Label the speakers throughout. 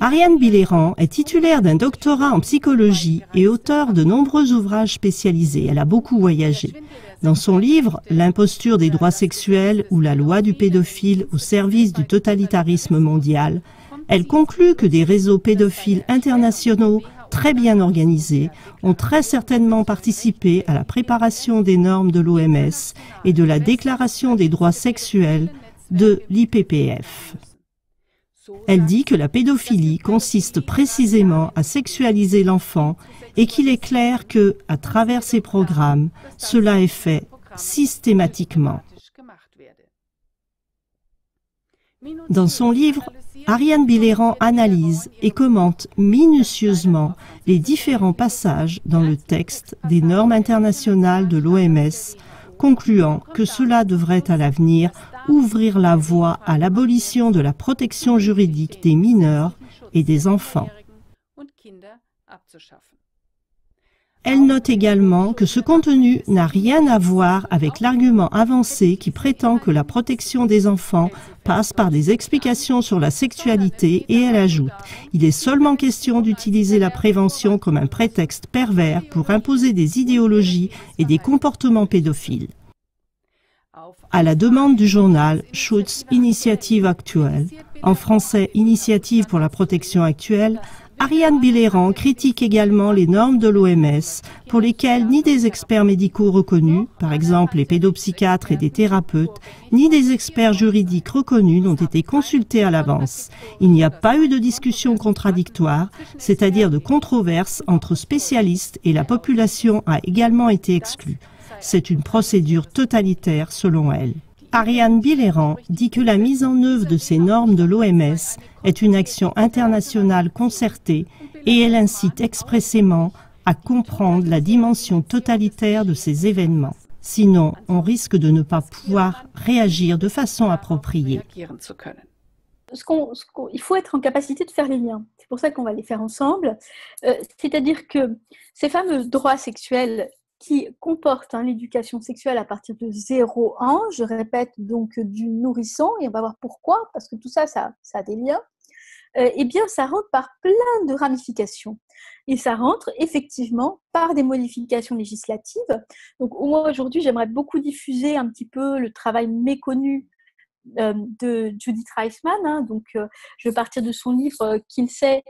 Speaker 1: Ariane Biléran est titulaire d'un doctorat en psychologie et auteur de nombreux ouvrages spécialisés. Elle a beaucoup voyagé. Dans son livre L'imposture des droits sexuels ou la loi du pédophile au service du totalitarisme mondial, elle conclut que des réseaux pédophiles internationaux très bien organisés ont très certainement participé à la préparation des normes de l'OMS et de la Déclaration des droits sexuels de l'IPPF. Elle dit que la pédophilie consiste précisément à sexualiser l'enfant et qu'il est clair que, à travers ces programmes, cela est fait systématiquement. Dans son livre, Ariane Biléran analyse et commente minutieusement les différents passages dans le texte des normes internationales de l'OMS, concluant que cela devrait à l'avenir ouvrir la voie à l'abolition de la protection juridique des mineurs et des enfants. Elle note également que ce contenu n'a rien à voir avec l'argument avancé qui prétend que la protection des enfants passe par des explications sur la sexualité et elle ajoute Il est seulement question d'utiliser la prévention comme un prétexte pervers pour imposer des idéologies et des comportements pédophiles. À la demande du journal Schutz Initiative Actuelle, en français Initiative pour la protection actuelle, Ariane Biléran critique également les normes de l'OMS pour lesquelles ni des experts médicaux reconnus, par exemple les pédopsychiatres et des thérapeutes, ni des experts juridiques reconnus n'ont été consultés à l'avance. Il n'y a pas eu de discussion contradictoire, c'est-à-dire de controverse entre spécialistes et la population a également été exclue. C'est une procédure totalitaire selon elle. Ariane Biléran dit que la mise en œuvre de ces normes de l'OMS est une action internationale concertée et elle incite expressément à comprendre la dimension totalitaire de ces événements. Sinon, on risque de ne pas pouvoir réagir de façon appropriée.
Speaker 2: il faut être en capacité de faire les liens. C'est pour ça qu'on va les faire ensemble. Euh, c'est-à-dire que ces fameux droits sexuels qui comporte hein, l'éducation sexuelle à partir de 0 ans, je répète donc du nourrisson, et on va voir pourquoi, parce que tout ça, ça, a des liens, euh, eh bien, ça rentre par plein de ramifications. Et ça rentre effectivement par des modifications législatives. Donc, moi, aujourd'hui, j'aimerais beaucoup diffuser un petit peu le travail méconnu euh, de Judith Reisman. Hein. donc, euh, je vais partir de son livre euh, Qu'il sait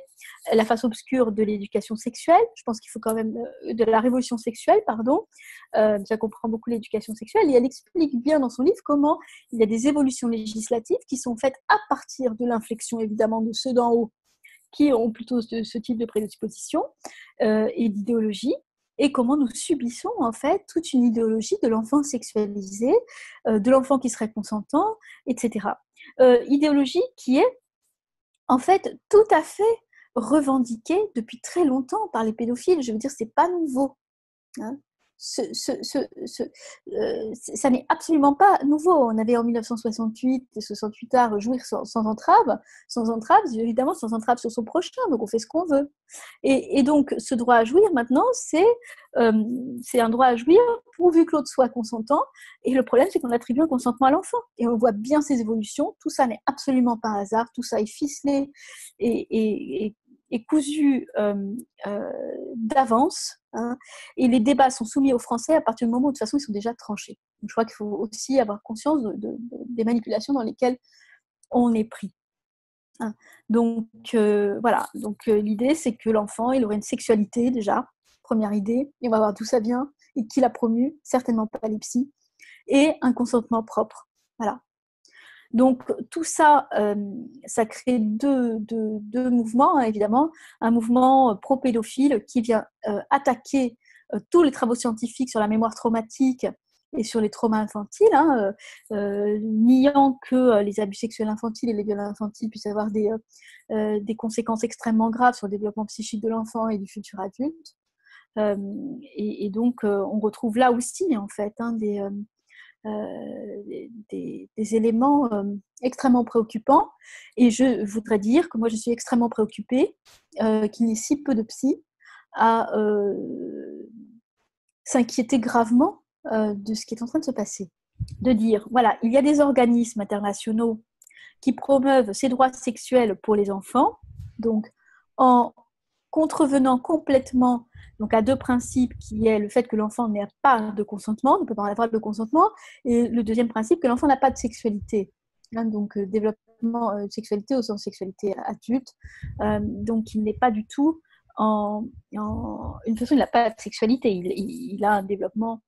Speaker 2: la face obscure de l'éducation sexuelle. Je pense qu'il faut quand même de la révolution sexuelle, pardon. ça comprend beaucoup l'éducation sexuelle et elle explique bien dans son livre comment il y a des évolutions législatives qui sont faites à partir de l'inflexion évidemment de ceux d'en haut qui ont plutôt ce, ce type de prédisposition et d'idéologie et comment nous subissons en fait toute une idéologie de l'enfant sexualisé, euh, de l'enfant qui serait consentant, etc. Euh, idéologie qui est en fait tout à fait revendiquée depuis très longtemps par les pédophiles. Je veux dire, c'est pas nouveau. Hein euh, ça n'est absolument pas nouveau. On avait en 1968 et 68 à jouir sans, entrave, sans entrave, évidemment sans entrave sur son prochain, donc on fait ce qu'on veut. Et, donc ce droit à jouir maintenant, c'est euh, c'est un droit à jouir pourvu que l'autre soit consentant. Et le problème, c'est qu'on attribue un consentement à l'enfant. Et on voit bien ces évolutions. Tout ça n'est absolument pas hasard. Tout ça est ficelé et cousu euh, euh, d'avance. Hein, et les débats sont soumis aux Français à partir du moment où de toute façon ils sont déjà tranchés. je crois qu'il faut aussi avoir conscience de, des manipulations dans lesquelles on est pris. Hein. Donc euh, voilà, donc l'idée c'est que l'enfant il aurait une sexualité déjà, première idée, et on va voir d'où ça vient et qui l'a promu, certainement pas les psys, et un consentement propre. Voilà. Donc tout ça, euh, ça crée deux, mouvements, hein, évidemment. Un mouvement pro-pédophile qui vient euh, attaquer euh, tous les travaux scientifiques sur la mémoire traumatique et sur les traumas infantiles, hein, niant que les abus sexuels infantiles et les violences infantiles puissent avoir des, conséquences extrêmement graves sur le développement psychique de l'enfant et du futur adulte. Et, donc, on retrouve là aussi, en fait, hein, des, euh, des, éléments euh, extrêmement préoccupants. Et je voudrais dire que moi, je suis extrêmement préoccupée euh, qu'il y ait si peu de psy à s'inquiéter gravement de ce qui est en train de se passer. De dire, voilà, il y a des organismes internationaux qui promeuvent ces droits sexuels pour les enfants, Donc, en contrevenant complètement donc à deux principes qui est le fait que l'enfant n'a pas de consentement, ne peut pas avoir de consentement, et le deuxième principe que l'enfant n'a pas de sexualité. Hein, donc euh, développement de sexualité au sens sexualité adulte, donc il n'est pas du tout en, une façon il n'a pas de sexualité, il, a un développement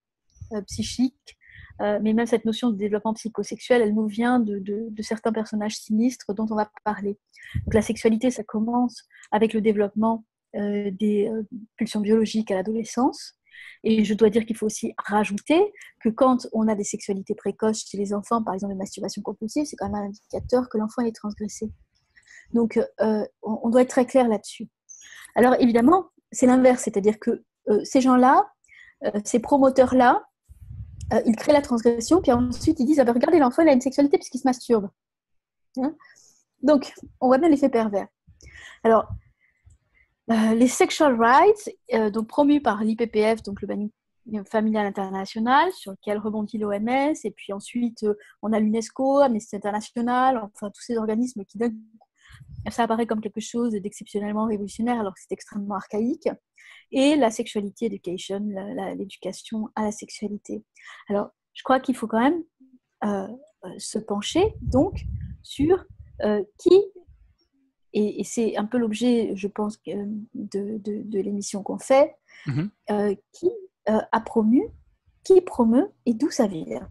Speaker 2: psychique euh, mais même cette notion de développement psychosexuel, elle nous vient de, certains personnages sinistres dont on va parler. Donc la sexualité, ça commence avec le développement euh, des euh, pulsions biologiques à l'adolescence. Et je dois dire qu'il faut aussi rajouter que quand on a des sexualités précoces chez les enfants, par exemple une masturbation compulsive, c'est quand même un indicateur que l'enfant est transgressé. Donc on, doit être très clair là-dessus. Alors évidemment, c'est l'inverse, c'est-à-dire que ces gens-là, ces promoteurs-là, euh, ils créent la transgression, puis ensuite ils disent ah ben, regardez, l'enfant il a une sexualité puisqu'il se masturbe. Hein? Donc, on voit bien l'effet pervers. Alors, euh, les sexual rights, euh, donc promus par l'IPPF, donc le banning familial international, sur lequel rebondit l'OMS, et puis ensuite on a l'UNESCO, Amnesty International, enfin tous ces organismes qui donnent ça apparaît comme quelque chose d'exceptionnellement révolutionnaire alors que c'est extrêmement archaïque et la sexuality education, l'éducation à la sexualité. Alors, je crois qu'il faut quand même euh, euh, se pencher donc sur euh, qui, et, c'est un peu l'objet, je pense, de, de, l'émission qu'on fait, mm-hmm. qui a promu, qui promeut et d'où ça vient.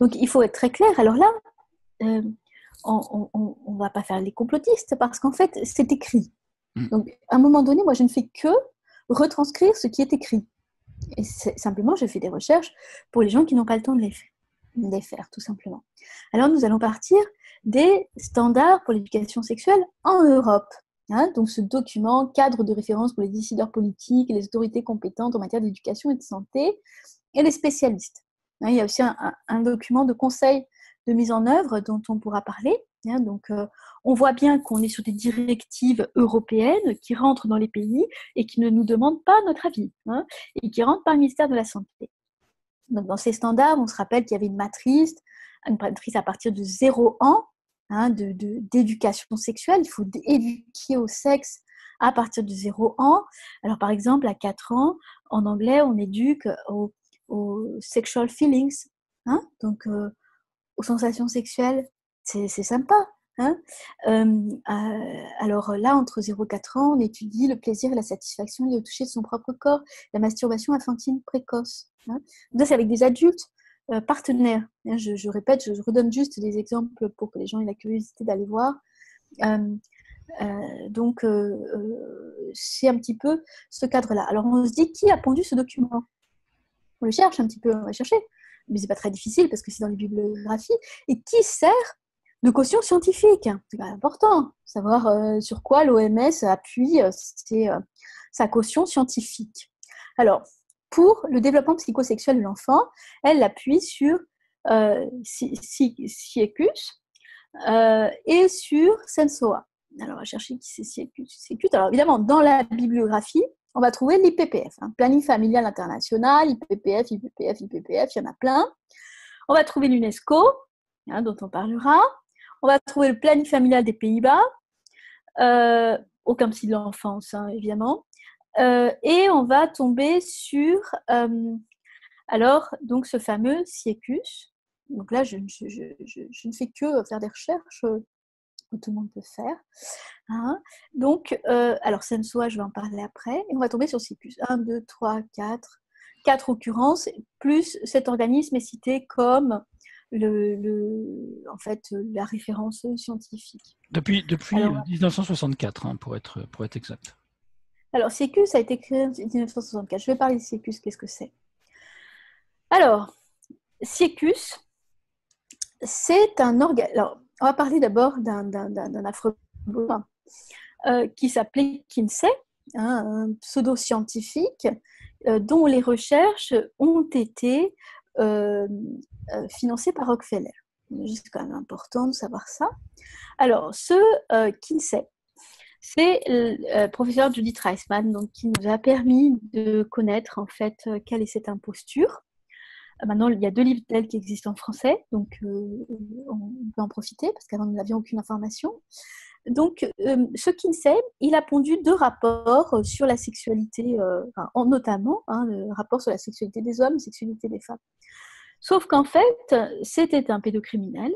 Speaker 2: Donc, il faut être très clair. Alors là, on ne va pas faire les complotistes parce qu'en fait, c'est écrit. Mm. Donc, à un moment donné, moi, je ne fais que retranscrire ce qui est écrit. Et simplement, je fais des recherches pour les gens qui n'ont pas le temps de les, faire, tout simplement. Alors, nous allons partir des standards pour l'éducation sexuelle en Europe. Hein. donc, ce document, cadre de référence pour les décideurs politiques les autorités compétentes en matière d'éducation et de santé, et les spécialistes. Hein, il y a aussi un document de conseil de mise en œuvre dont on pourra parler. Hein. donc, euh, on voit bien qu'on est sur des directives européennes qui rentrent dans les pays et qui ne nous demandent pas notre avis, et qui rentrent par le ministère de la Santé. Dans ces standards, on se rappelle qu'il y avait une matrice, une matrice à partir de 0 ans hein, d'éducation sexuelle. Il faut éduquer au sexe à partir de 0 ans. Alors, par exemple, à 4 ans, en anglais, on éduque aux, sexual feelings. donc, euh, aux sensations sexuelles, c'est sympa. Hein euh, alors là, entre 0 et 4 ans, on étudie le plaisir et la satisfaction liés au toucher de son propre corps, la masturbation infantile précoce. Hein c'est avec des adultes euh, partenaires. Hein, je, répète, je, redonne juste des exemples pour que les gens aient la curiosité d'aller voir. Euh, donc, c'est un petit peu ce cadre-là. Alors, on se dit qui a pondu ce document? On le cherche un petit peu, on va chercher mais c'est pas très difficile parce que c'est dans les bibliographies, et qui sert de caution scientifique? C'est important, savoir euh, sur quoi l'OMS appuie euh, euh, sa caution scientifique. Alors, pour le développement psychosexuel de l'enfant, elle l'appuie sur euh, Siecus et sur Sensoa. Alors, on va chercher qui c'est Siecus. Alors, évidemment, dans la bibliographie, on va trouver l'IPPF, hein, Planning familial international, IPPF, IPPF, IPPF, il y en a plein. On va trouver l'UNESCO, hein, dont on parlera. On va trouver le planning familial des Pays-Bas, euh, aucun psy de l'enfance, hein, évidemment. Euh, et on va tomber sur, euh, alors, donc ce fameux SIECUS. Donc là, je, je, ne fais que faire des recherches tout le monde peut faire. Hein. Donc, euh, alors Sensua, je vais en parler après. Et on va tomber sur plus 1, 2, 3, 4. 4 occurrences, plus cet organisme est cité comme le, en fait, la référence scientifique.
Speaker 3: Depuis, depuis 1964, hein, pour, être, pour être exact.
Speaker 2: Alors, SIECUS a été créé en 1964. Je vais parler de SIECUS, qu'est-ce que c'est? Alors, SIECUS, c'est un organe. On va parler d'abord d'un affreux euh, qui s'appelait Kinsey, hein, un pseudo-scientifique euh, dont les recherches ont été euh, financées par Rockefeller. C'est quand même important de savoir ça. Alors, ce Kinsey, c'est le professeur Judith Reisman, donc, qui nous a permis de connaître en fait quelle est cette imposture. Euh, maintenant, il y a deux livres d'elle qui existent en français, donc euh, on peut en profiter parce qu'avant nous n'avions aucune information. donc, euh, ce Kinsey, il a pondu deux rapports euh, sur la sexualité, euh, notamment hein, le rapport sur la sexualité des hommes sexualité des femmes. Sauf qu'en fait, c'était un pédocriminel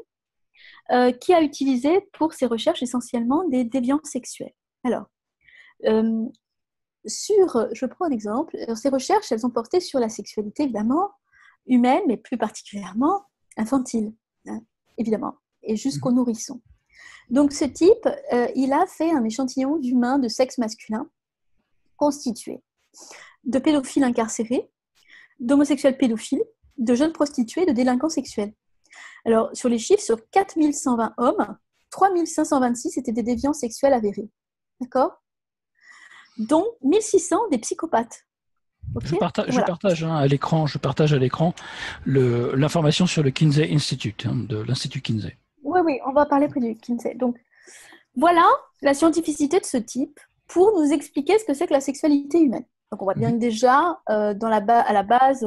Speaker 2: qui a utilisé pour ses recherches essentiellement des déviants sexuels. Alors, sur, je prends un exemple, ces recherches, elles ont porté sur la sexualité évidemment humaine, mais plus particulièrement infantile, hein, évidemment, et jusqu'aux mmh. nourrissons. Donc ce type, euh, il a fait un échantillon d'humains de sexe masculin constitué de pédophiles incarcérés, d'homosexuels pédophiles, de jeunes prostituées, de délinquants sexuels. Alors sur les chiffres, sur 4120 hommes, 3526 étaient des déviants sexuels avérés. D'accord? Dont 1600 des psychopathes.
Speaker 3: je, partage, hein, à l'écran, je partage à l'écran l'information sur le Kinsey Institute, hein, de l'Institut Kinsey.
Speaker 2: Oui, oui, on va parler près du Kinsey. Donc, voilà la scientificité de ce type pour nous expliquer ce que c'est que la sexualité humaine. Donc, on voit bien que déjà, euh, dans la à la base,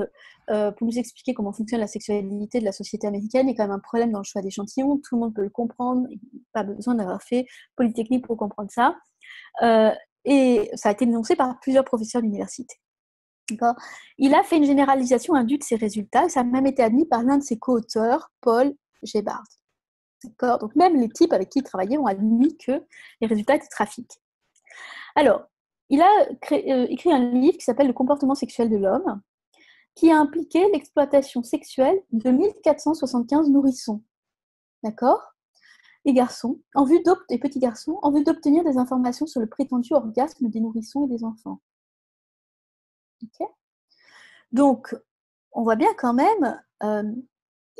Speaker 2: euh, pour nous expliquer comment fonctionne la sexualité de la société américaine, il y a quand même un problème dans le choix d'échantillons. Tout le monde peut le comprendre. Pas besoin d'avoir fait Polytechnique pour comprendre ça. Euh, et ça a été dénoncé par plusieurs professeurs d'université. Il a fait une généralisation induite de ses résultats ça a même été admis par l'un de ses co-auteurs, Paul Gebhardt. D'accord? Donc même les types avec qui il travaillait ont admis que les résultats étaient trafics. Alors, il a euh, écrit un livre qui s'appelle Le comportement sexuel de l'homme, qui a impliqué l'exploitation sexuelle de 1475 nourrissons. D'accord? Et garçons, en vue des petits garçons, en vue d'obtenir des informations sur le prétendu orgasme des nourrissons et des enfants. Ok? Donc, on voit bien quand même euh,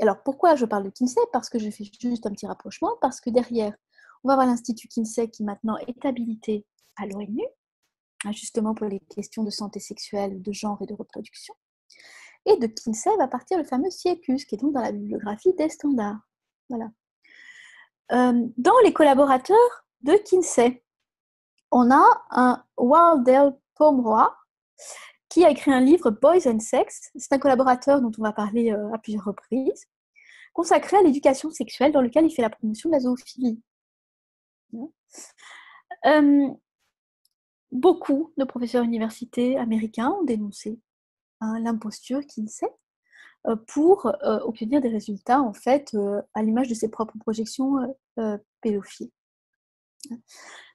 Speaker 2: alors pourquoi je parle de Kinsey? Parce que je fais juste un petit rapprochement, parce que derrière, on va voir l'Institut Kinsey qui maintenant est habilité à l'ONU, justement pour les questions de santé sexuelle, de genre et de reproduction. Et de Kinsey va partir le fameux CIECUS, qui est donc dans la bibliographie des standards. Voilà. Euh, dans les collaborateurs de Kinsey, on a un Waldel Pomeroy qui a écrit un livre Boys and Sex. C'est un collaborateur dont on va parler euh, à plusieurs reprises, consacré à l'éducation sexuelle, dans lequel il fait la promotion de la zoophilie. Euh, beaucoup de professeurs universités américains ont dénoncé hein, l'imposture Kinsey euh, pour obtenir des résultats en fait à l'image de ses propres projections pédophiles.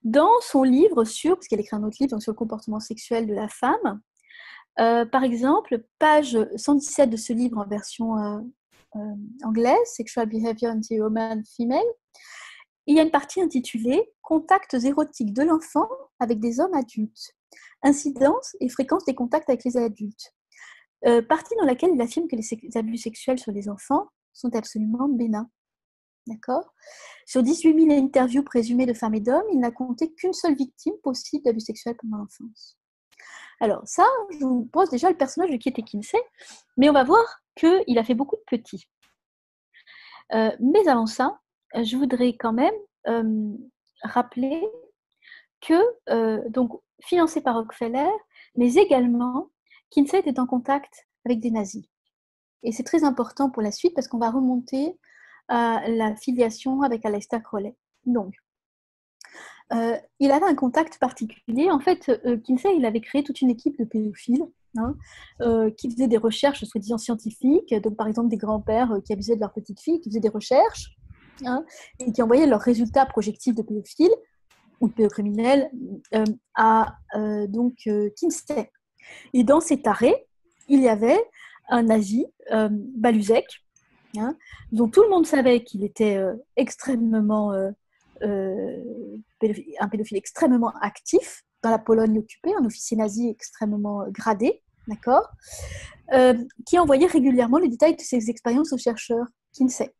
Speaker 2: Dans son livre sur, parce qu'elle écrit un autre livre sur le comportement sexuel de la femme, euh, par exemple, page 117 de ce livre en version euh, euh, anglaise, Sexual Behavior in Human Female, il y a une partie intitulée Contacts érotiques de l'enfant avec des hommes adultes, incidence et fréquence des contacts avec les adultes. partie dans laquelle il affirme que les abus sexuels sur les enfants sont absolument bénins. D'accord? Sur 18 000 interviews présumées de femmes et d'hommes, il n'a compté qu'une seule victime possible d'abus sexuels pendant l'enfance. Alors ça, je vous pose déjà le personnage de qui était Kinsey, mais on va voir qu'il a fait beaucoup de petits. Euh, mais avant ça, je voudrais quand même euh, rappeler que, euh, donc, financé par Rockefeller, mais également, Kinsey était en contact avec des nazis. Et c'est très important pour la suite parce qu'on va remonter à la filiation avec Aleister Crowley. Donc, euh, il avait un contact particulier. En fait, euh, Kinsey, il avait créé toute une équipe de pédophiles hein, euh, qui faisaient des recherches, soi-disant scientifiques. Donc, par exemple, des grands-pères qui abusaient de leurs petites filles, qui faisaient des recherches hein, et qui envoyaient leurs résultats projectifs de pédophiles ou de pédocriminels à donc Kinsey. Et dans cet arrêt, il y avait un nazi, Baluzek, hein, dont tout le monde savait qu'il était extrêmement euh, un pédophile extrêmement actif dans la Pologne occupée, un officier nazi extrêmement euh, gradé, d'accord, euh, qui envoyait régulièrement les détails de ses expériences aux chercheurs Kinsey.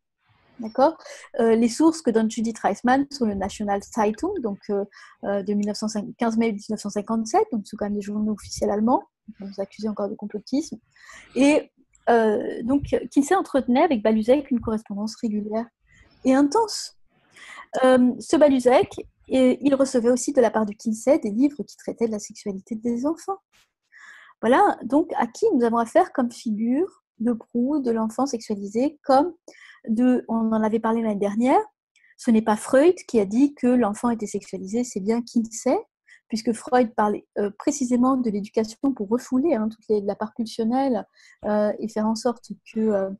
Speaker 2: D'accord Les sources que donne Judith Reisman sont le National Zeitung, donc de 15 mai 1957, donc c'est quand même des journaux officiels allemands, on nous accusait encore de complotisme. Et donc Kinsey entretenait avec Baluzek une correspondance régulière et intense. Euh, ce Baluzek, il recevait aussi de la part de Kinsey des livres qui traitaient de la sexualité des enfants. Voilà donc à qui nous avons affaire comme figure de proue de l'enfant sexualisé, comme on en avait parlé l'année dernière, ce n'est pas Freud qui a dit que l'enfant était sexualisé, c'est bien Kinsey, puisque Freud parlait euh, précisément de l'éducation pour refouler hein, toute la part pulsionnelle euh, et faire en sorte que euh,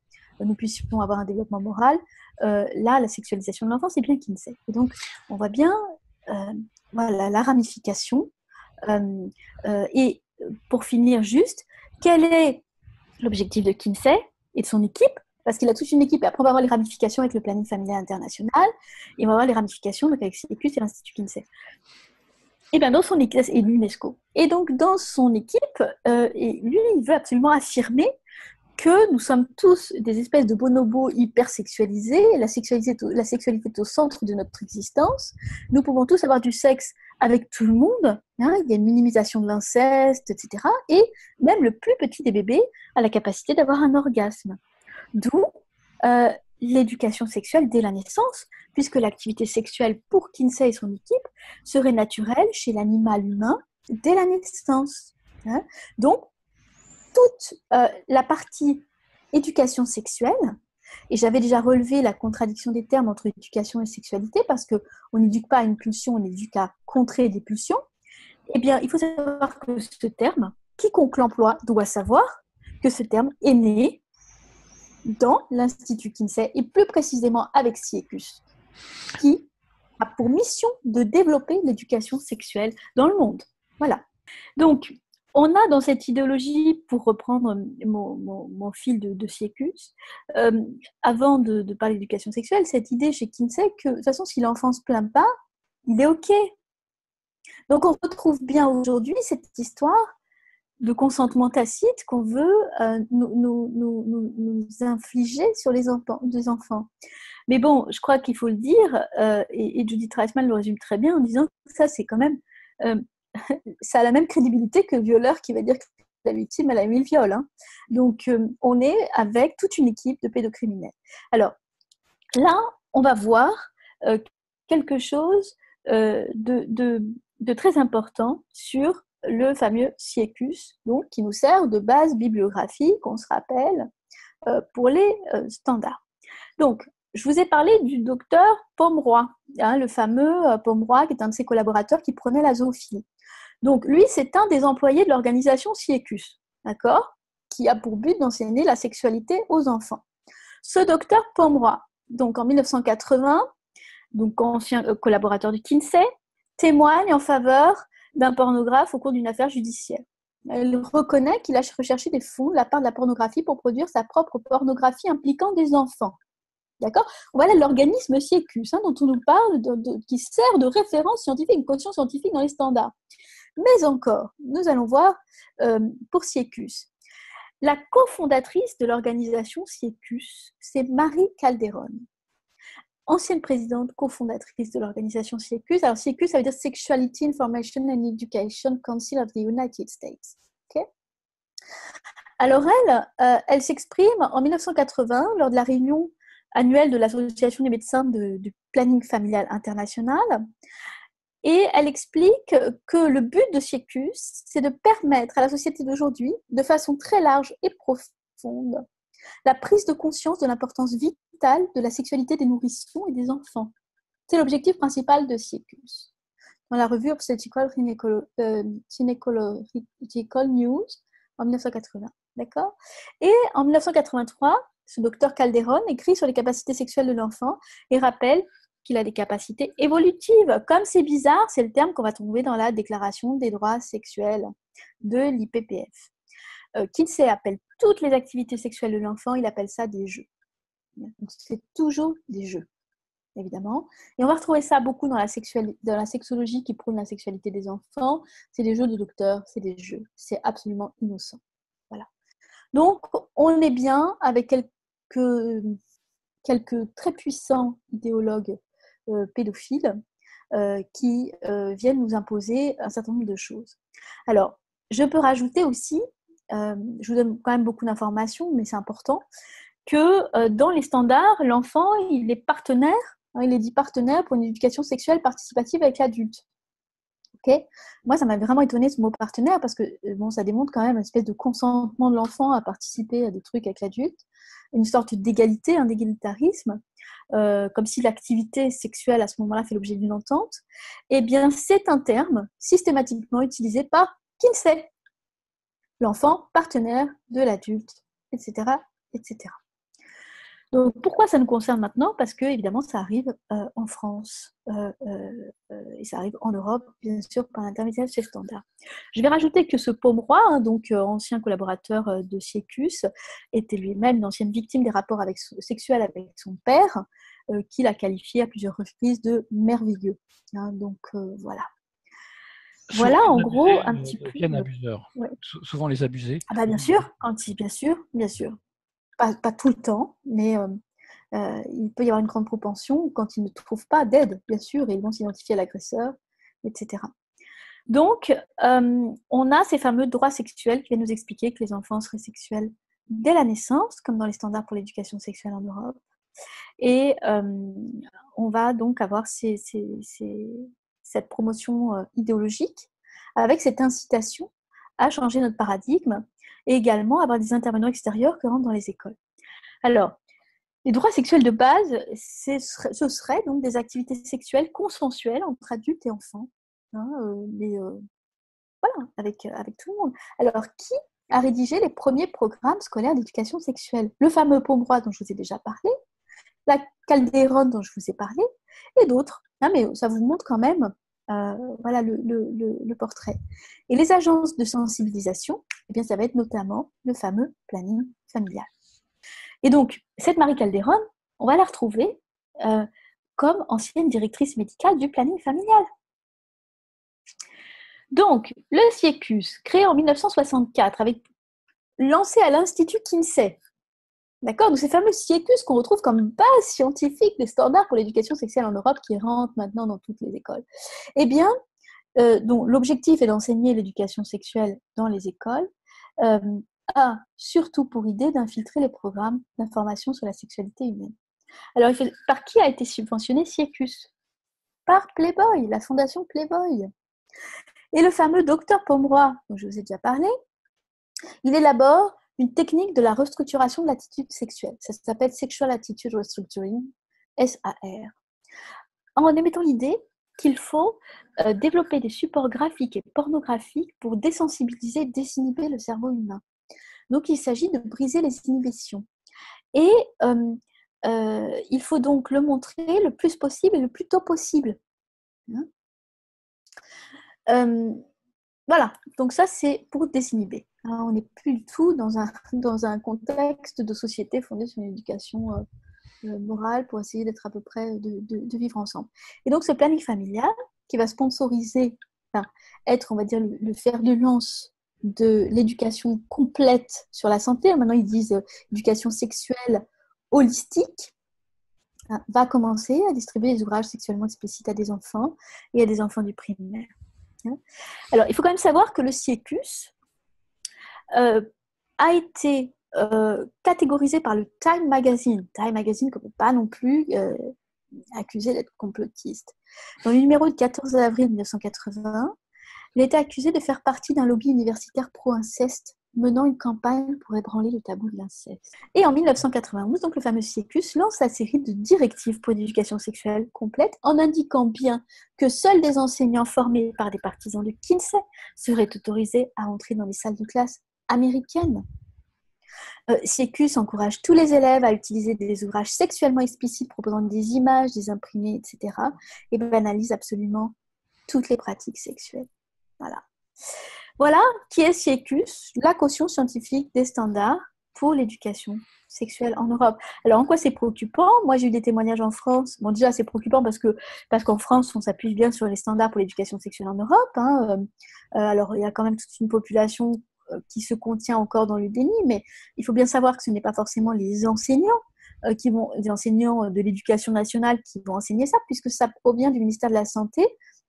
Speaker 2: nous puissions avoir un développement moral. là, la sexualisation de l'enfant, c'est bien Kinsey. Et donc, on voit bien voilà, la ramification. et pour finir juste, quel est l'objectif de Kinsey et de son équipe parce qu'il a toute une équipe, et après on va avoir les ramifications avec le planning familial international, et on va avoir les ramifications avec CECUS et l'Institut Kinsey. Et bien dans son équipe, et l'UNESCO. Et donc dans son équipe, euh, et lui, il veut absolument affirmer que nous sommes tous des espèces de bonobos hyper sexualisés, la sexualité, la sexualité est au centre de notre existence, nous pouvons tous avoir du sexe avec tout le monde, hein, il y a une minimisation de l'inceste, etc. Et même le plus petit des bébés a la capacité d'avoir un orgasme. D'où euh, l'éducation sexuelle dès la naissance, puisque l'activité sexuelle pour Kinsey et son équipe serait naturelle chez l'animal humain dès la naissance. Hein. Donc, toute euh, la partie éducation sexuelle, et j'avais déjà relevé la contradiction des termes entre éducation et sexualité, parce qu'on n'éduque pas à une pulsion, on éduque à contrer des pulsions, eh bien, il faut savoir que ce terme, quiconque l'emploie doit savoir que ce terme est né dans l'Institut Kinsey et plus précisément avec CIECUS, qui a pour mission de développer l'éducation sexuelle dans le monde. Voilà. Donc, on a dans cette idéologie, pour reprendre mon, fil de, de euh, avant de, parler d'éducation sexuelle, cette idée chez Kinsey que de toute façon, si l'enfant se plaint pas, il est OK. Donc on retrouve bien aujourd'hui cette histoire de consentement tacite qu'on veut euh, nous, infliger sur les enfants, enfants. Mais bon, je crois qu'il faut le dire, euh, et, Judith Reisman le résume très bien en disant que ça, c'est quand même. Ça a la même crédibilité que le violeur qui va dire que la victime, a eu le viol. Hein. Donc, on est avec toute une équipe de pédocriminels. Alors, là, on va voir quelque chose de, de, très important sur le fameux siecus, donc, qui nous sert de base bibliographique, on se rappelle, euh, pour les euh, standards. Donc, je vous ai parlé du docteur Pomeroy, hein, le fameux euh, Pomeroy, qui est un de ses collaborateurs qui prenait la zoophilie. Donc, lui, c'est un des employés de l'organisation Siecus, d'accord Qui a pour but d'enseigner la sexualité aux enfants. Ce docteur Pomeroy, donc en 1980, donc ancien collaborateur du Kinsey, témoigne en faveur d'un pornographe au cours d'une affaire judiciaire. Elle reconnaît qu'il a recherché des fonds de la part de la pornographie pour produire sa propre pornographie impliquant des enfants. D'accord? Voilà l'organisme CIECUS hein, dont on nous parle, qui sert de référence scientifique, une caution scientifique dans les standards. Mais encore, nous allons voir euh, pour CIECUS. La cofondatrice de l'organisation CIECUS, c'est Marie Calderon ancienne présidente cofondatrice de l'organisation CIECUS. Alors, CIECUS, ça veut dire Sexuality Information and Education Council of the United States. Alors, elle, euh, elle s'exprime en 1980 lors de la réunion annuelle de l'Association des médecins du planning familial international. Et elle explique que le but de CIECUS, c'est de permettre à la société d'aujourd'hui, de façon très large et profonde, la prise de conscience de l'importance vitale de la sexualité des nourrissons et des enfants. C'est l'objectif principal de CIECUS. Dans la revue Obstetrical euh, Gynecological News en 1980. D'accord? Et en 1983, ce docteur Calderon écrit sur les capacités sexuelles de l'enfant et rappelle qu'il a des capacités évolutives. Comme c'est bizarre, c'est le terme qu'on va trouver dans la Déclaration des droits sexuels de l'IPPF. Euh, Kinsey appelle toutes les activités sexuelles de l'enfant, il appelle ça des jeux. C'est toujours des jeux, évidemment. Et on va retrouver ça beaucoup dans la, sexologie qui prône la sexualité des enfants. C'est des jeux de docteur, c'est des jeux. C'est absolument innocent. Voilà. Donc, on est bien avec quelques, très puissants idéologues euh, pédophiles euh, qui viennent nous imposer un certain nombre de choses. Alors, je peux rajouter aussi euh, je vous donne quand même beaucoup d'informations, mais c'est important, que euh, dans les standards, l'enfant, il est partenaire, hein, il est dit partenaire pour une éducation sexuelle participative avec l'adulte. Okay Moi, ça m'a vraiment étonné ce mot partenaire parce que euh, ça démontre quand même une espèce de consentement de l'enfant à participer à des trucs avec l'adulte, une sorte d'égalité, un égalitarisme. Euh, comme si l'activité sexuelle à ce moment-là fait l'objet d'une entente, eh bien c'est un terme systématiquement utilisé par Kinsey, l'enfant partenaire de l'adulte, etc., etc. Donc, pourquoi ça nous concerne maintenant? Parce que, évidemment, ça arrive euh, en France euh, euh, et ça arrive en Europe, bien sûr, par l'intermédiaire de ces standards. Je vais rajouter que ce Pomeroy, hein, donc ancien collaborateur de Siecus, était lui-même une ancienne victime des rapports avec, sexuels avec son père, qu'il a qualifié à plusieurs reprises de merveilleux. Hein, donc, voilà. Voilà, en gros, un petit peu.
Speaker 3: abuseur. Souvent les abusés.
Speaker 2: Ah bah bien sûr, anti, bien sûr, bien sûr pas, tout le temps, mais euh, euh, il peut y avoir une grande propension quand ils ne trouvent pas d'aide, bien sûr, et ils vont s'identifier à l'agresseur, etc. Donc, euh, on a ces fameux droits sexuels qui viennent nous expliquer que les enfants seraient sexuels dès la naissance, comme dans les standards pour l'éducation sexuelle en Europe. Et on va donc avoir cette promotion idéologique avec cette incitation à changer notre paradigme et également avoir des intervenants extérieurs qui rentrent dans les écoles. Alors, les droits sexuels de base, ce serait donc des activités sexuelles consensuelles entre adultes et enfants. Hein, euh, euh, voilà, avec, avec tout le monde. Alors, qui a rédigé les premiers programmes scolaires d'éducation sexuelle? Le fameux Pomeroy dont je vous ai déjà parlé, la Calderon dont je vous ai parlé, et d'autres. Mais ça vous montre quand même euh, voilà le, portrait. Et les agences de sensibilisation, eh bien, ça va être notamment le fameux planning familial. Et donc, cette Marie Calderon, on va la retrouver euh, comme ancienne directrice médicale du planning familial. Donc, le CIECUS, créé en 1964, avec, lancé à l'Institut Kinsey, D'accord Donc, ces fameux siécus qu'on retrouve comme base scientifique des standards pour l'éducation sexuelle en Europe qui rentrent maintenant dans toutes les écoles. Eh bien, euh, l'objectif est d'enseigner l'éducation sexuelle dans les écoles, euh, a surtout pour idée d'infiltrer les programmes d'information sur la sexualité humaine. Alors, par qui a été subventionné Siecus Par Playboy, la fondation Playboy. Et le fameux docteur Pomeroy, dont je vous ai déjà parlé, il élabore une technique de la restructuration de l'attitude sexuelle. Ça s'appelle Sexual Attitude Restructuring, SAR. En émettant l'idée qu'il faut euh, développer des supports graphiques et pornographiques pour désensibiliser désinhiber le cerveau humain. Donc il s'agit de briser les inhibitions. Et euh, euh, il faut donc le montrer le plus possible et le plus tôt possible. Hein? voilà, donc ça c'est pour désinhiber. Hein, on n'est plus du tout dans un, dans un contexte de société fondé sur une éducation euh, euh, morale pour essayer d'être à peu près, de, vivre ensemble. Et donc ce planning familial qui va sponsoriser, être, on va dire, le, fer de lance de l'éducation complète sur la santé, maintenant ils disent euh, éducation sexuelle holistique, hein, va commencer à distribuer des ouvrages sexuellement explicites à des enfants et à des enfants du primaire. Hein. Alors, il faut quand même savoir que le CIECUS, euh, a été euh, catégorisé par le Time Magazine. Time Magazine ne peut pas non plus euh, accusé d'être complotiste. Dans le numéro du 14 avril 1980, il a accusé de faire partie d'un lobby universitaire pro-inceste menant une campagne pour ébranler le tabou de l'inceste. Et en 1991, donc le fameux CIECUS lance sa série de directives pour l'éducation sexuelle complète en indiquant bien que seuls des enseignants formés par des partisans de Kinsey seraient autorisés à entrer dans les salles de classe américaine. Euh, encourage tous les élèves à utiliser des ouvrages sexuellement explicites proposant des images, des imprimés, etc. et banalise absolument toutes les pratiques sexuelles. Voilà. Voilà qui est CIECUS, la caution scientifique des standards pour l'éducation sexuelle en Europe. Alors en quoi c'est préoccupant? Moi j'ai eu des témoignages en France. Bon déjà c'est préoccupant parce que parce qu'en France on s'appuie bien sur les standards pour l'éducation sexuelle en Europe. Hein. Euh, alors il y a quand même toute une population qui se contient encore dans le déni, mais il faut bien savoir que ce n'est pas forcément les enseignants euh, qui vont, les enseignants de l'éducation nationale qui vont enseigner ça, puisque ça provient du ministère de la Santé,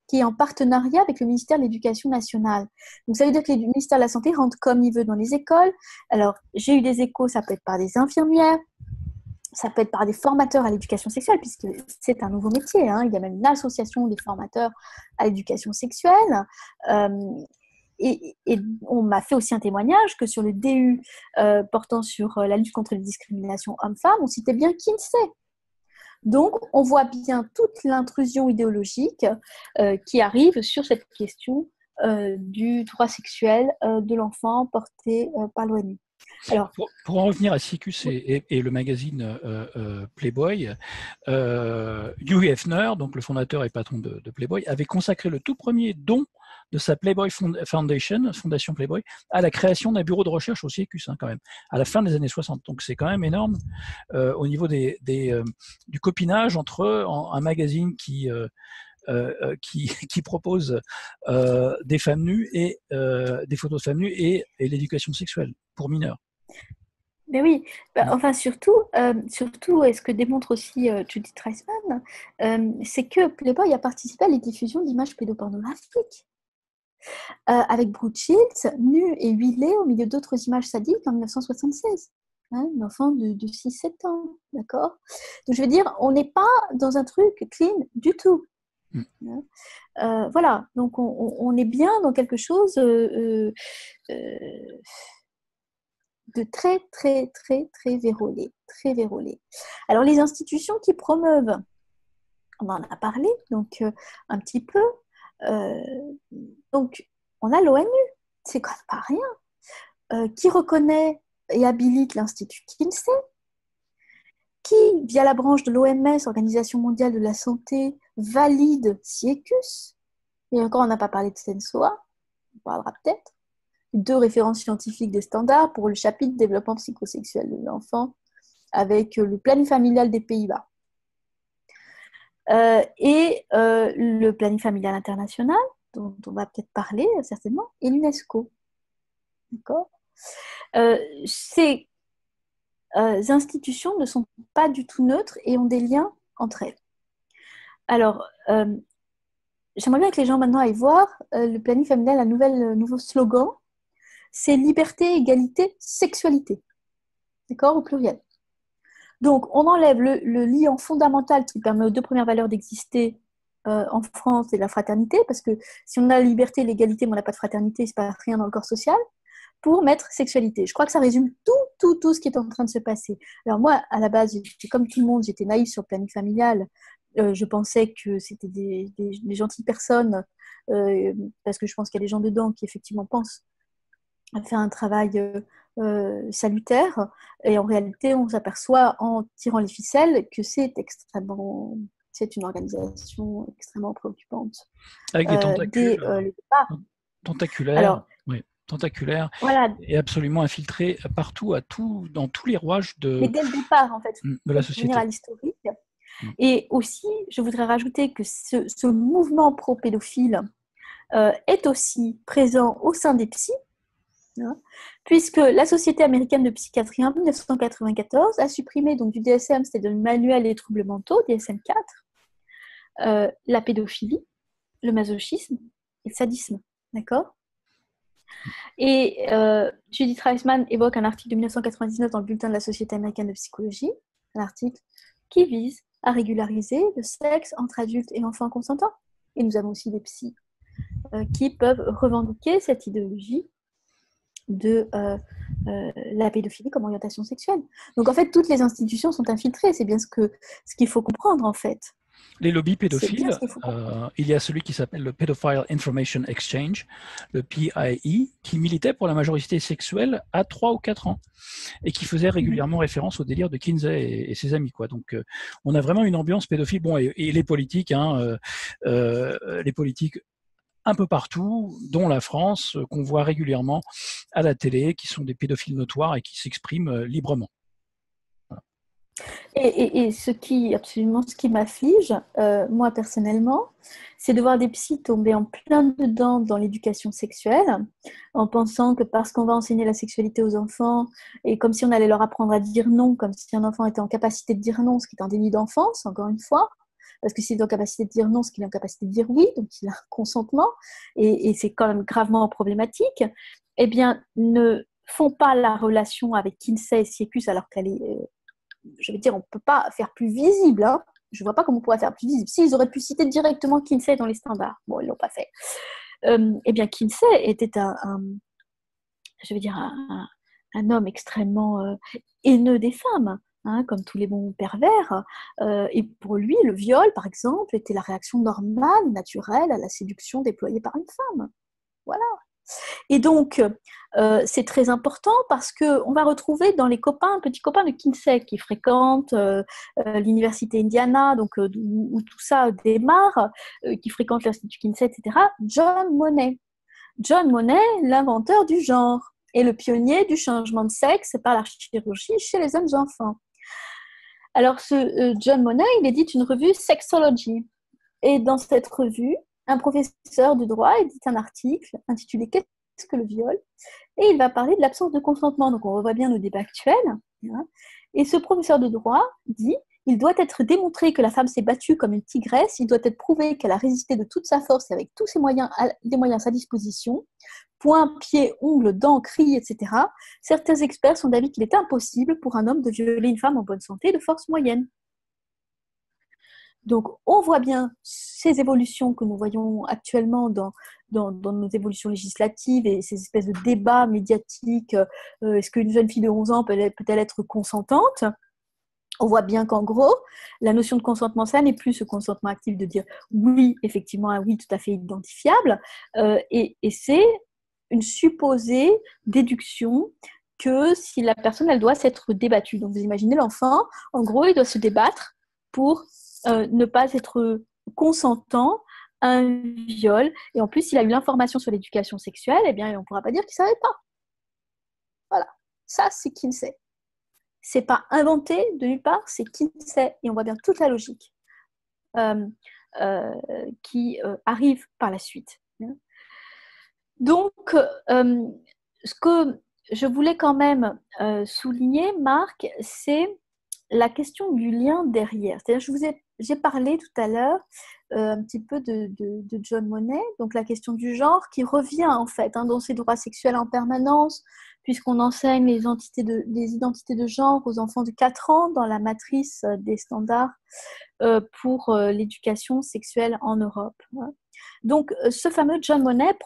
Speaker 2: qui est en partenariat avec le ministère de l'Éducation nationale. Donc ça veut dire que le ministère de la Santé rentre comme il veut dans les écoles. Alors j'ai eu des échos, ça peut être par des infirmières, ça peut être par des formateurs à l'éducation sexuelle, puisque c'est un nouveau métier. Hein. Il y a même une association des formateurs à l'éducation sexuelle. Euh, et, on m'a fait aussi un témoignage que sur le DU euh, portant sur euh, la lutte contre les discriminations hommes-femmes, on citait bien Kinsey. Donc, on voit bien toute l'intrusion idéologique euh, qui arrive sur cette question euh, du droit sexuel euh, de l'enfant porté par l'ONU.
Speaker 3: Alors, pour, en revenir à Sicus et, le magazine Playboy, Hugh Hefner, donc le fondateur et patron de, Playboy, avait consacré le tout premier don de sa Playboy Foundation, Fondation Playboy, à la création d'un bureau de recherche au CIECUS, quand même, à la fin des années 60. Donc c'est quand même énorme euh, au niveau des, euh, du copinage entre un magazine qui, euh, qui, propose des femmes nues et des photos de femmes nues et, l'éducation sexuelle pour mineurs.
Speaker 2: Mais oui, bah, enfin surtout, surtout, et ce que démontre aussi Judith Reisman, c'est que Playboy a participé à la diffusion d'images pédopornographiques. Euh, avec Brooke Shields, nu et huilé au milieu d'autres images sadiques en 1976. Hein, un enfant de, 6-7 ans, d'accord? Donc je veux dire, on n'est pas dans un truc clean du tout. Mm. Hein. Euh, voilà, donc on, est bien dans quelque chose euh, de très, très, très, très vérolé, très vérolé. Alors les institutions qui promeuvent, on en a parlé, donc un petit peu, donc, on a l'ONU, c'est quand pas rien, euh, qui reconnaît et habilite l'Institut Kinsey, qui, via la branche de l'OMS, Organisation mondiale de la santé, valide CIECUS. Et encore, on n'a pas parlé de SENSOA, on parlera peut-être. Deux références scientifiques des standards pour le chapitre développement psychosexuel de l'enfant avec le plan familial des Pays-Bas. Euh, et euh, le planning familial international, dont on va peut-être parler euh, certainement, et l'UNESCO. D'accord? Ces institutions ne sont pas du tout neutres et ont des liens entre elles. Alors, j'aimerais bien que les gens maintenant aillent voir le planning familial, un nouvel, nouveau slogan, c'est liberté, égalité, sexualité. D'accord? Au pluriel. Donc, on enlève le, lien fondamental qui permet aux deux premières valeurs d'exister euh, en France et la fraternité, parce que si on a la liberté l'égalité, mais on n'a pas de fraternité, il ne se passe rien dans le corps social, pour mettre sexualité. Je crois que ça résume tout, tout, tout ce qui est en train de se passer. Alors moi, à la base, comme tout le monde, j'étais naïve sur le planning familial. Euh, je pensais que c'était des, gentilles personnes, euh, parce que je pense qu'il y a des gens dedans qui effectivement pensent à faire un travail euh, salutaire. Et en réalité, on s'aperçoit en tirant les ficelles que c'est extrêmement, c'est une organisation extrêmement préoccupante.
Speaker 3: Avec des tentacules, euh, tentaculaires. Alors, oui tentaculaire et absolument infiltré partout, à tout, dans tous les rouages de,
Speaker 2: Mais dès le départ, en fait,
Speaker 3: de la société.
Speaker 2: à l'historique. Mm. Et aussi, je voudrais rajouter que ce, ce mouvement pro-pédophile euh, est aussi présent au sein des psys, Hein, puisque la Société américaine de psychiatrie en 1994 a supprimé donc du DSM, c'était le manuel des troubles mentaux, DSM-4, euh, la pédophilie, le masochisme et le sadisme. D'accord? Et euh, Judith Reisman évoque un article de 1999 dans le bulletin de la Société américaine de psychologie, un article qui vise à régulariser le sexe entre adultes et enfants consentants. Et nous avons aussi des psys euh, qui peuvent revendiquer cette idéologie de euh, euh, la pédophilie comme orientation sexuelle. Donc en fait, toutes les institutions sont infiltrées. C'est bien ce que ce qu'il faut comprendre en fait.
Speaker 3: Les lobbies pédophiles, euh, il y a celui qui s'appelle le Pedophile Information Exchange, le PIE, qui militait pour la majorité sexuelle à 3 ou 4 ans et qui faisait régulièrement référence au délire de Kinsey et, ses amis. Quoi. Donc on a vraiment une ambiance pédophile. Bon, et, les politiques, hein, les politiques un peu partout, dont la France, euh, qu'on voit régulièrement à la télé, qui sont des pédophiles notoires et qui s'expriment euh, librement.
Speaker 2: Et, ce qui absolument ce qui m'afflige, euh, moi personnellement, c'est de voir des psys tomber en plein dedans dans l'éducation sexuelle, en pensant que parce qu'on va enseigner la sexualité aux enfants, et comme si on allait leur apprendre à dire non, comme si un enfant était en capacité de dire non, ce qui est un délit d'enfance, encore une fois, parce que s'il est en capacité de dire non, ce qu'il est en capacité de dire oui, donc il a un consentement, et, c'est quand même gravement problématique, eh bien, ne font pas la relation avec Kinsey et Siecus alors qu'elle est, euh, je veux dire, on ne peut pas faire plus visible. Hein. Je ne vois pas comment on pourrait faire plus visible. S'ils auraient pu citer directement Kinsey dans les standards, bon, ils ne l'ont pas fait. Euh, eh bien, Kinsey était un, je veux dire, un, homme extrêmement euh, haineux des femmes, Hein, comme tous les bons pervers. Euh, et pour lui, le viol, par exemple, était la réaction normale, naturelle à la séduction déployée par une femme. Voilà. Et donc, euh, c'est très important parce qu'on va retrouver dans les copains, petits copains de Kinsey qui fréquentent euh, l'université Indiana, donc où, tout ça démarre, qui fréquentent l'Institut Kinsey, etc., John Monet. John Monet, l'inventeur du genre et le pionnier du changement de sexe par la chirurgie chez les jeunes enfants. Alors, ce euh, John Monet, il édite une revue Sexology. Et dans cette revue, un professeur de droit édite un article intitulé Qu'est-ce que le viol? Et il va parler de l'absence de consentement. Donc, on revoit bien nos débats actuels. Hein. Et ce professeur de droit dit il doit être démontré que la femme s'est battue comme une tigresse, il doit être prouvé qu'elle a résisté de toute sa force et avec tous ses moyens, les moyens à sa disposition, poings, pieds, ongles, dents, cris, etc. Certains experts sont d'avis qu'il est impossible pour un homme de violer une femme en bonne santé de force moyenne. Donc, on voit bien ces évolutions que nous voyons actuellement dans, dans, nos évolutions législatives et ces espèces de débats médiatiques. Euh, est-ce qu'une jeune fille de 11 ans peut-elle être consentante? On voit bien qu'en gros, la notion de consentement, ça n'est plus ce consentement actif de dire oui, effectivement, un oui tout à fait identifiable, euh, et, c'est une supposée déduction que si la personne, elle doit s'être débattue. Donc vous imaginez l'enfant, en gros, il doit se débattre pour euh, ne pas être consentant à un viol, et en plus, s'il a eu l'information sur l'éducation sexuelle, eh bien, on ne pourra pas dire qu'il ne savait pas. Voilà, ça, c'est qui ne sait c'est pas inventé de nulle part, c'est qui sait, et on voit bien toute la logique euh, euh, qui euh, arrive par la suite. Donc, ce que je voulais quand même souligner, Marc, c'est la question du lien derrière. C'est-à-dire, je vous ai, j'ai parlé tout à l'heure un petit peu de, John Monnet, donc la question du genre qui revient en fait hein, dans ses droits sexuels en permanence, puisqu'on enseigne les, identités de genre aux enfants de 4 ans dans la matrice euh, des standards euh, pour euh, l'éducation sexuelle en Europe. Donc, ce fameux John Monnet,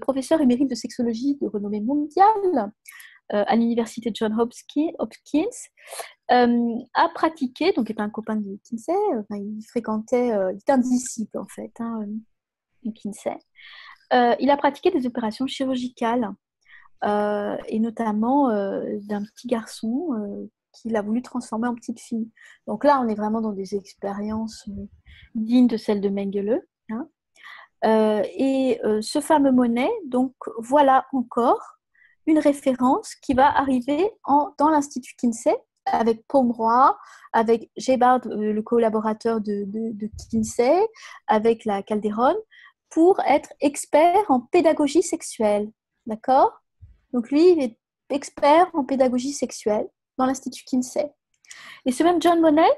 Speaker 2: professeur émérite de sexologie de renommée mondiale à l'université John Hopkins, a pratiqué, donc est un copain de Kinsey, il fréquentait, il était un disciple en fait, hein, Kinsey. il a pratiqué des opérations chirurgicales euh, et notamment euh, d'un petit garçon euh, qu'il a voulu transformer en petite fille. Donc là, on est vraiment dans des expériences dignes de celles de Mengele. Hein. et ce fameux Monet, donc voilà encore une référence qui va arriver dans l'Institut Kinsey avec Pomeroy, avec Gebhard, le collaborateur de, de, Kinsey, avec la Calderon, pour être expert en pédagogie sexuelle. D'accord? Donc lui, il est expert en pédagogie sexuelle dans l'Institut Kinsey. Et ce même John Monet,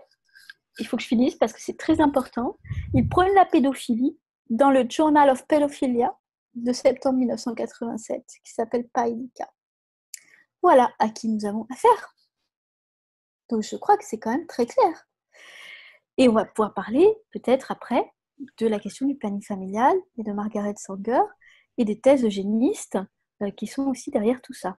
Speaker 2: il faut que je finisse parce que c'est très important, il prône la pédophilie dans le Journal of Pedophilia de septembre 1987 qui s'appelle Païdika. Voilà à qui nous avons affaire. Donc je crois que c'est quand même très clair. Et on va pouvoir parler peut-être après de la question du planning familial et de Margaret Sanger et des thèses eugénistes qui sont aussi derrière tout ça.